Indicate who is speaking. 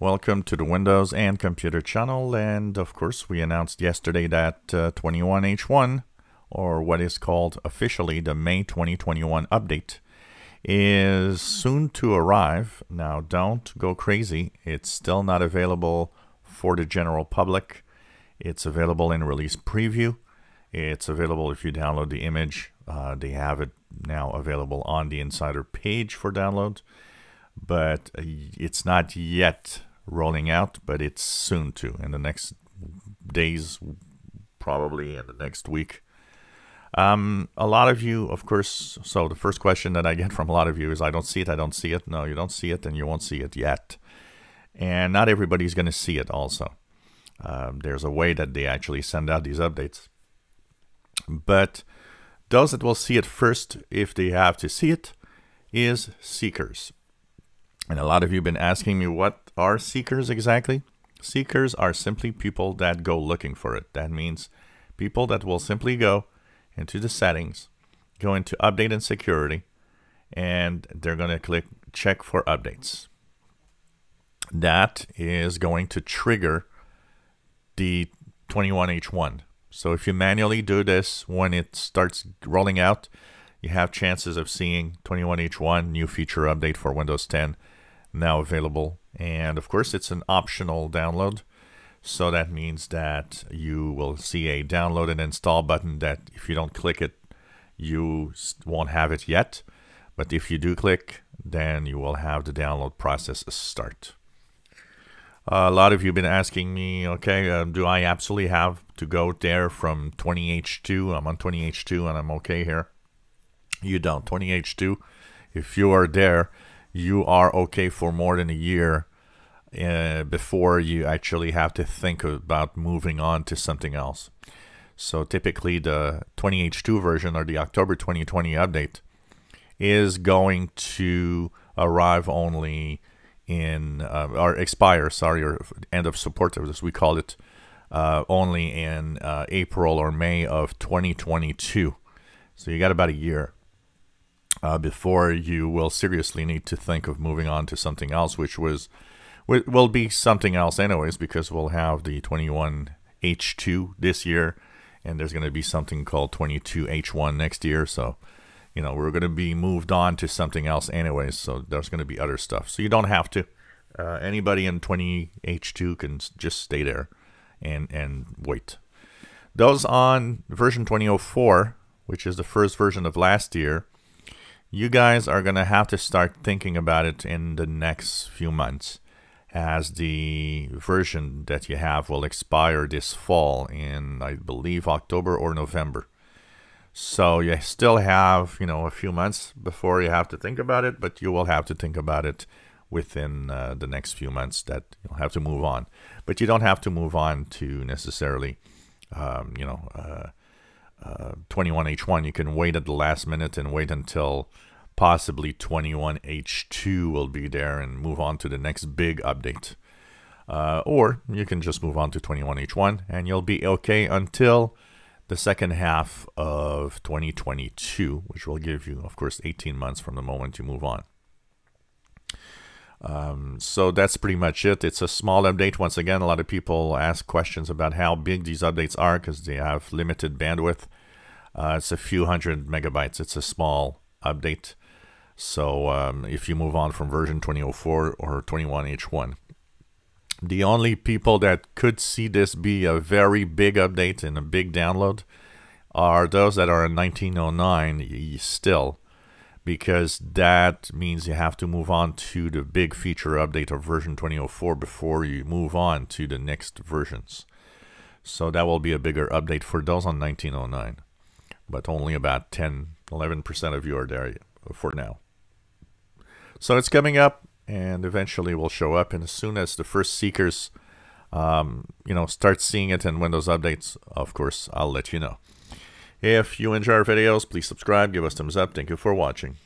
Speaker 1: Welcome to the Windows and Computer channel and of course we announced yesterday that uh, 21H1 or what is called officially the May 2021 update is soon to arrive. Now don't go crazy, it's still not available for the general public. It's available in release preview. It's available if you download the image. Uh, they have it now available on the insider page for download but uh, it's not yet rolling out, but it's soon to in the next days, probably in the next week. Um, a lot of you, of course, so the first question that I get from a lot of you is, I don't see it, I don't see it. No, you don't see it, and you won't see it yet. And not everybody's going to see it also. Um, there's a way that they actually send out these updates. But those that will see it first, if they have to see it, is seekers. And a lot of you have been asking me what are seekers exactly? Seekers are simply people that go looking for it. That means people that will simply go into the settings, go into update and security, and they're going to click check for updates. That is going to trigger the 21H1. So if you manually do this when it starts rolling out, you have chances of seeing 21H1 new feature update for Windows 10 now available. And of course, it's an optional download. So that means that you will see a download and install button that if you don't click it, you won't have it yet. But if you do click, then you will have the download process start. A lot of you have been asking me, okay, um, do I absolutely have to go there from 20H2? I'm on 20H2 and I'm okay here. You don't. 20H2, if you are there, you are okay for more than a year uh, before you actually have to think about moving on to something else. So typically the 20H2 version or the October 2020 update is going to arrive only in, uh, or expire, sorry, or end of support, as we call it, uh, only in uh, April or May of 2022. So you got about a year uh, before you will seriously need to think of moving on to something else, which was will be something else anyways, because we'll have the 21H2 this year, and there's going to be something called 22H1 next year. So, you know, we're going to be moved on to something else anyways. So there's going to be other stuff. So you don't have to. Uh, anybody in 20H2 can just stay there and and wait. Those on version 2004, which is the first version of last year, you guys are going to have to start thinking about it in the next few months as the version that you have will expire this fall in I believe October or November. So you still have, you know, a few months before you have to think about it, but you will have to think about it within uh, the next few months that you'll have to move on. But you don't have to move on to necessarily, um, you know, uh, uh, 21H1. You can wait at the last minute and wait until possibly 21H2 will be there and move on to the next big update. Uh, or you can just move on to 21H1 and you'll be okay until the second half of 2022, which will give you, of course, 18 months from the moment you move on. Um, so that's pretty much it. It's a small update. Once again, a lot of people ask questions about how big these updates are because they have limited bandwidth. Uh, it's a few hundred megabytes. It's a small update. So um, if you move on from version 2004 or 21H1, the only people that could see this be a very big update and a big download are those that are in 1909 still because that means you have to move on to the big feature update of version 2004 before you move on to the next versions. So that will be a bigger update for those on 1909. But only about 10, 11% of you are there for now. So it's coming up and eventually will show up. And as soon as the first seekers, um, you know, start seeing it in Windows updates, of course, I'll let you know. If you enjoy our videos, please subscribe, give us thumbs up. Thank you for watching.